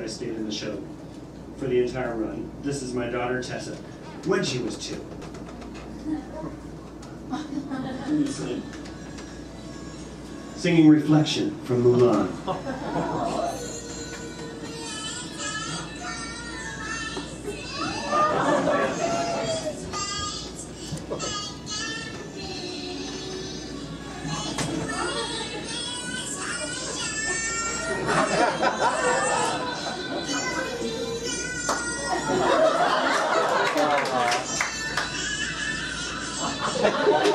I stayed in the show for the entire run. This is my daughter Tessa, when she was two. Singing Reflection from Mulan.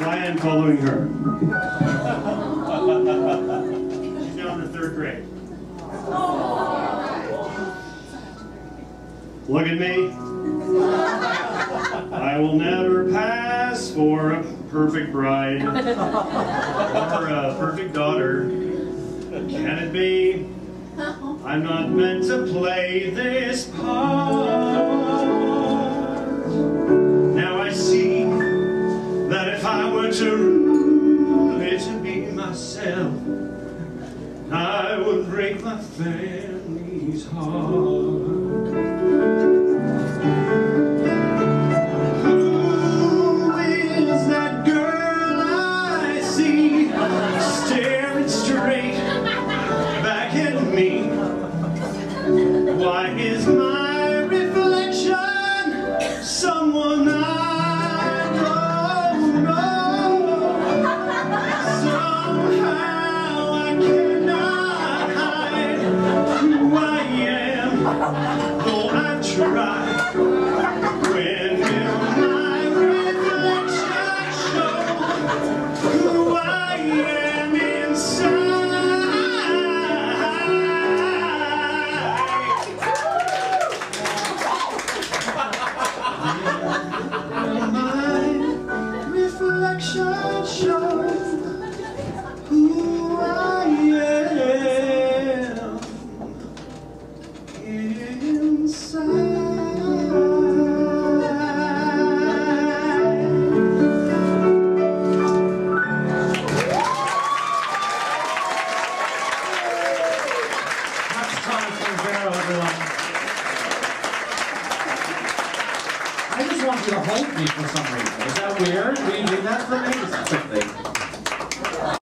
Why I'm following her. She's now in the third grade. Look at me. I will never pass for a perfect bride or a perfect daughter. Can it be? I'm not meant to play this part. To really to be myself, I would break my family's heart. Am, I just want you to hold me for some reason. Is that weird? Will you do that for me? Is that something?